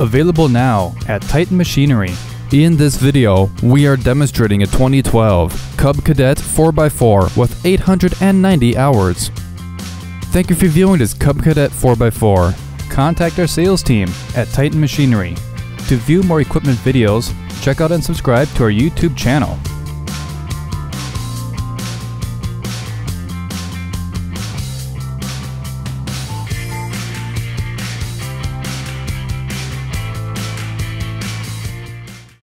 Available now at Titan Machinery. In this video, we are demonstrating a 2012 Cub Cadet 4x4 with 890 hours. Thank you for viewing this Cub Cadet 4x4. Contact our sales team at Titan Machinery. To view more equipment videos, check out and subscribe to our YouTube channel.